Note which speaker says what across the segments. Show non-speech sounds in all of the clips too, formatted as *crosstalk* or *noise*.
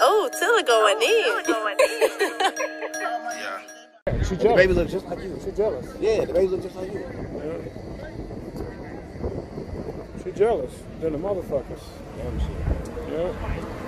Speaker 1: Oh, Tilla going
Speaker 2: Yeah.
Speaker 3: She jealous.
Speaker 2: The
Speaker 3: jealous.
Speaker 2: baby look just like you.
Speaker 3: She jealous.
Speaker 2: Yeah, the baby look just like you.
Speaker 3: She jealous. Than the motherfuckers.
Speaker 2: Damn shit.
Speaker 3: Yeah.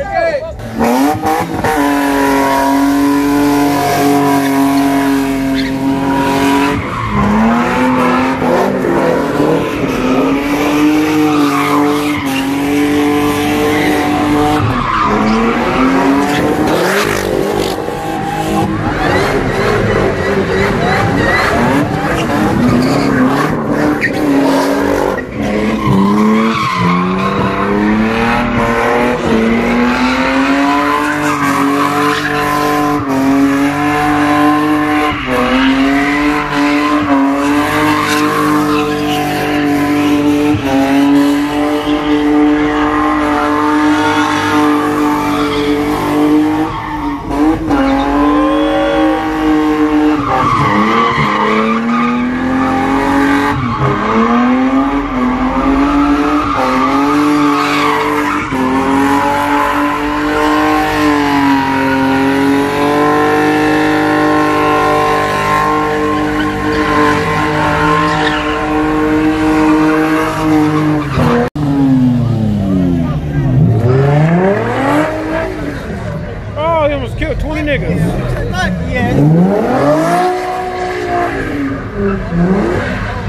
Speaker 3: Oh, he almost killed 20 niggas.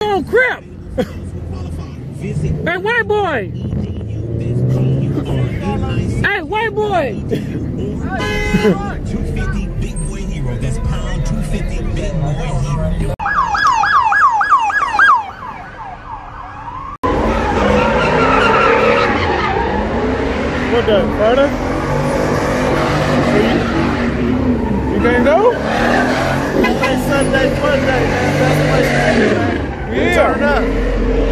Speaker 3: Oh, crap! hey, white boy! Hey, white boy!
Speaker 4: 250 big boy hero. That's pound 250 big boy.
Speaker 3: What the? Friday? You can't go?
Speaker 2: Sunday, Monday, man. Best place to be, man.
Speaker 3: Yeah.
Speaker 2: Turn up.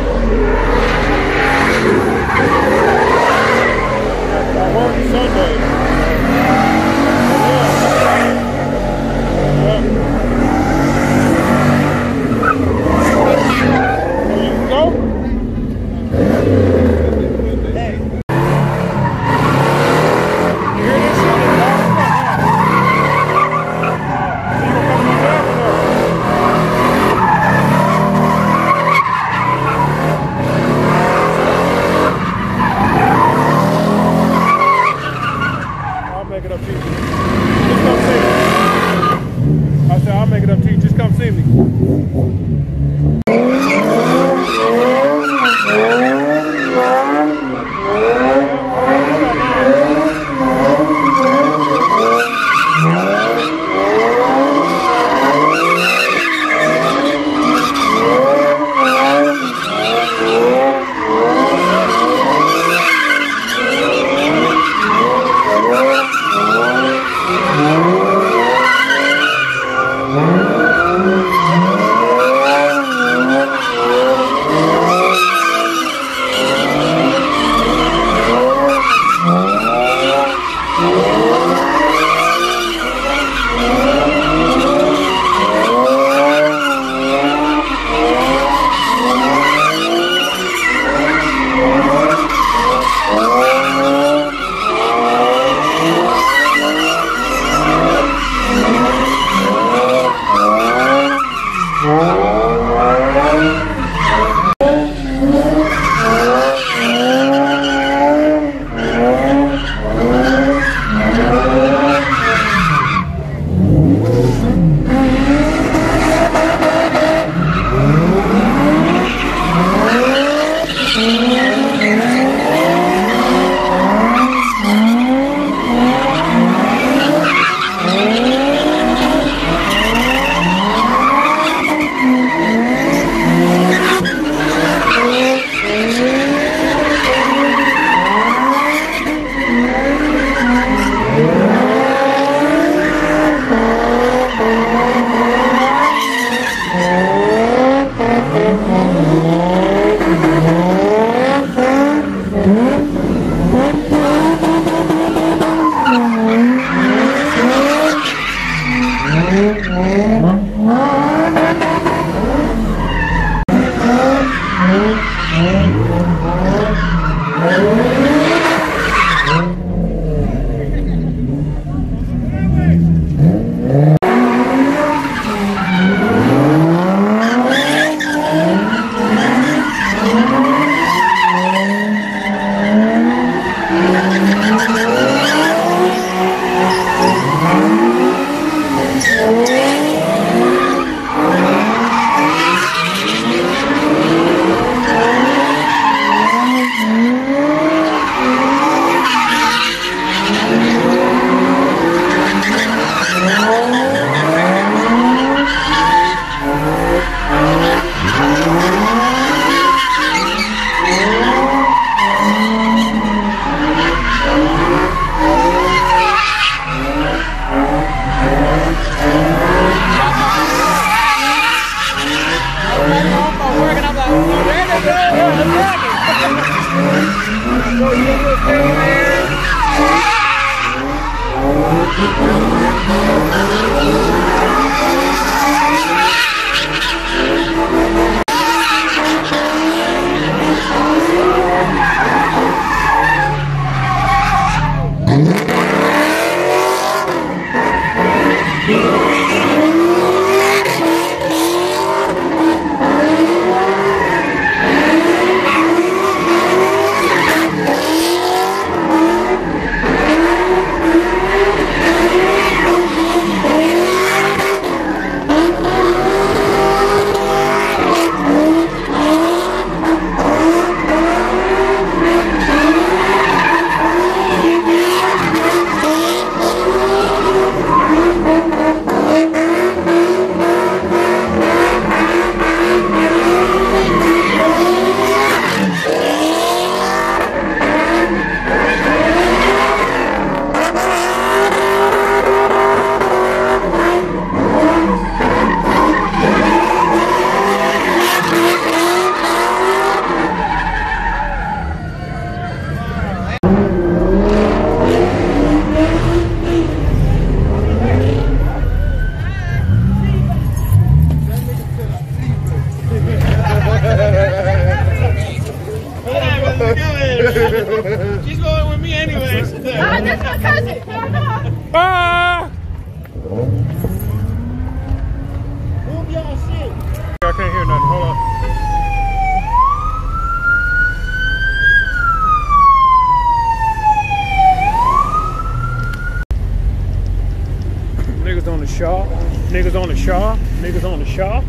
Speaker 3: Niggas on the shaw. Niggas on the shaw. Niggas on the shaw.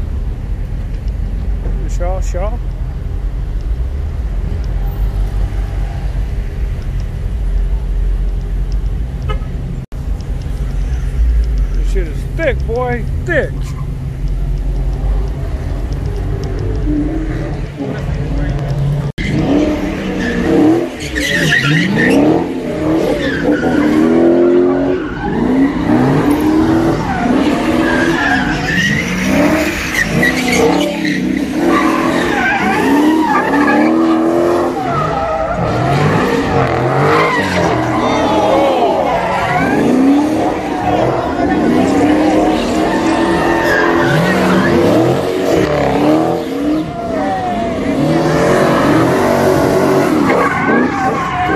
Speaker 3: The shaw, shaw. This shit is thick, boy. Thick. *laughs*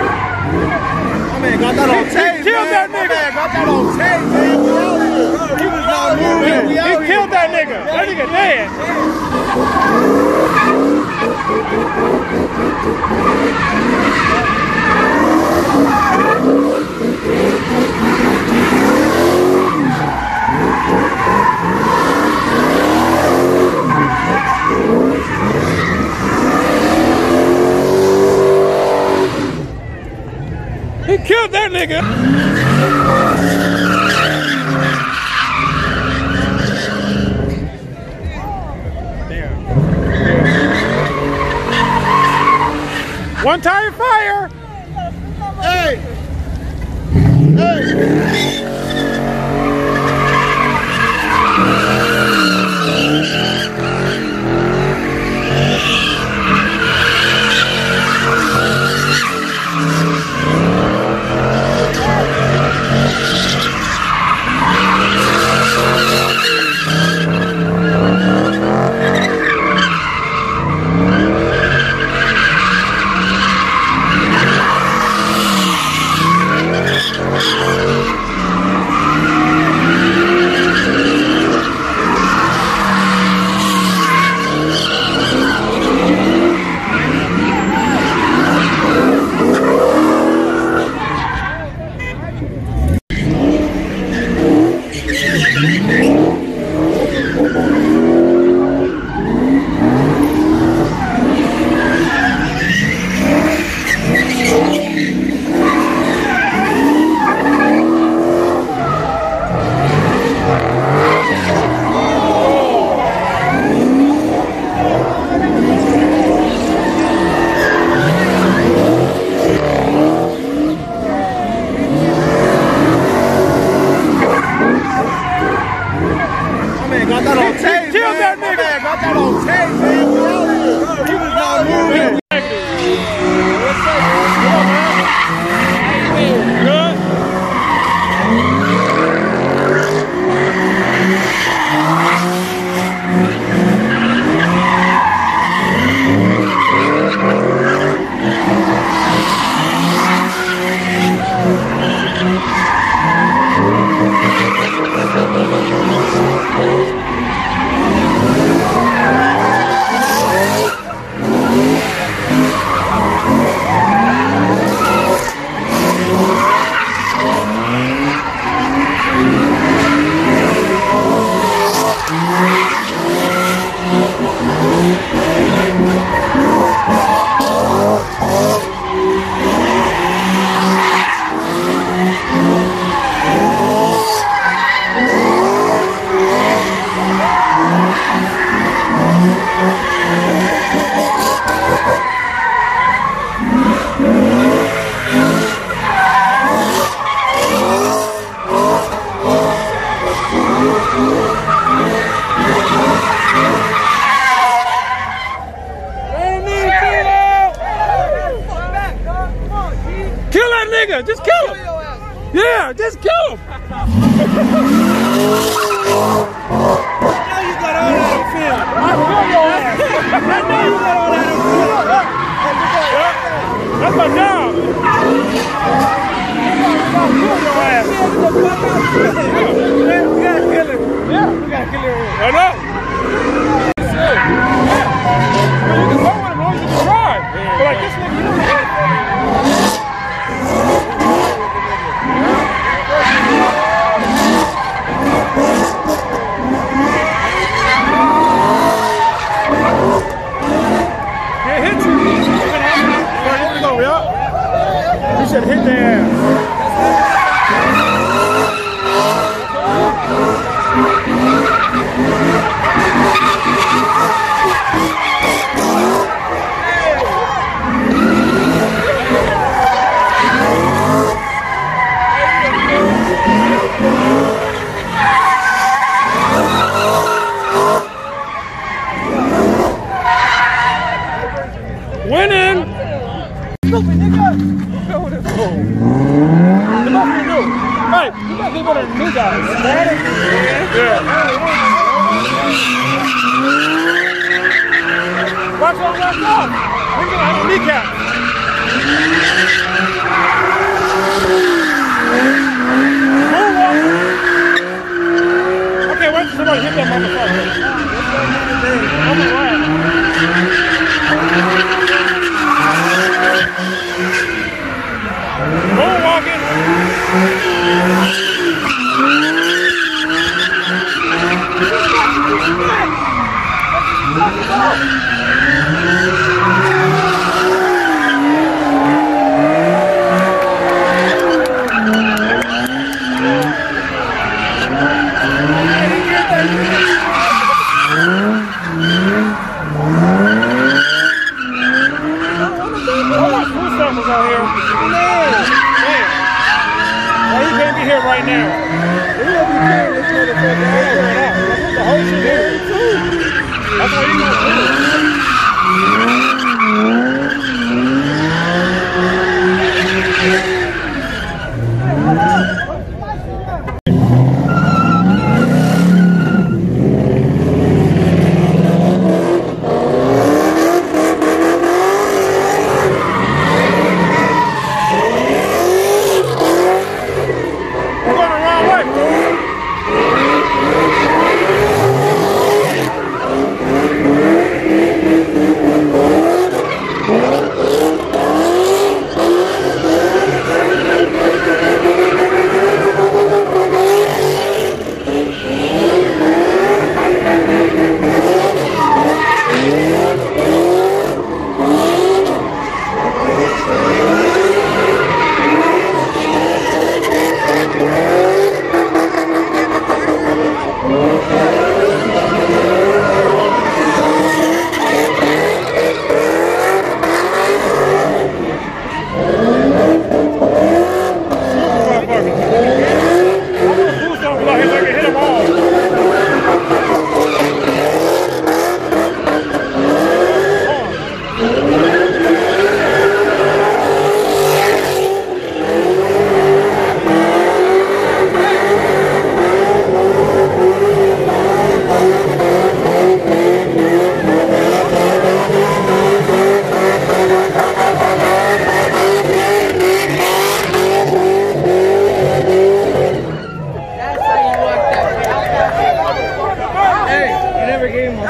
Speaker 2: My man got that on tape.
Speaker 3: killed
Speaker 2: man.
Speaker 3: that
Speaker 2: My
Speaker 3: nigga.
Speaker 2: man got that on tape, man. We out here. He was not moving. We
Speaker 3: He
Speaker 2: out here.
Speaker 3: killed that nigga. That nigga dead. Killed that nigga. One tire fire. I know you got all that on you. That's my job.
Speaker 2: Yeah, we gotta kill him.
Speaker 3: Yeah,
Speaker 2: we gotta kill him.
Speaker 3: I know.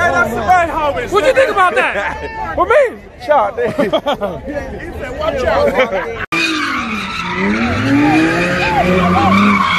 Speaker 3: Hey, that's the homie.
Speaker 2: What you
Speaker 3: think about that? For me?
Speaker 2: Shot. he
Speaker 3: said, watch out.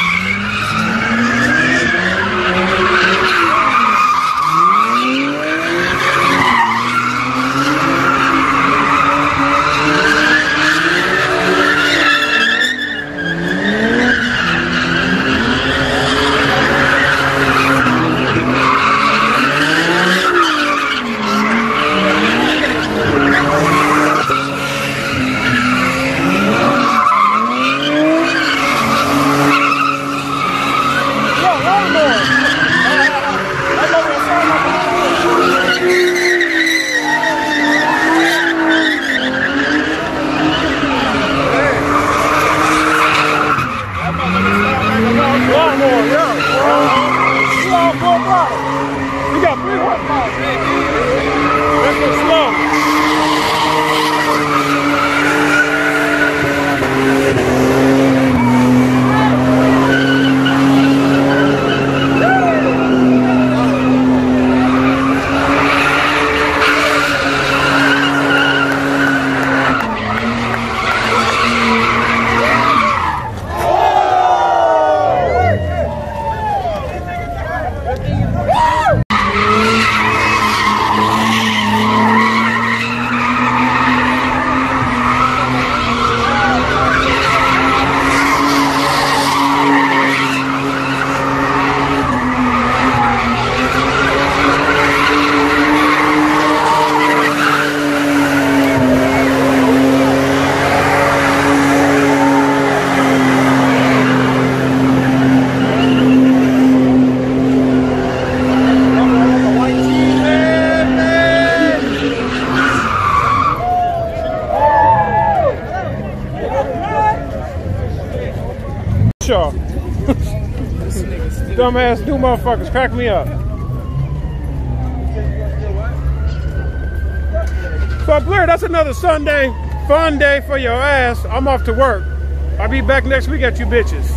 Speaker 3: Dumbass new motherfuckers, crack me up. So Blair, that's another Sunday, fun day for your ass. I'm off to work. I'll be back next week at you bitches.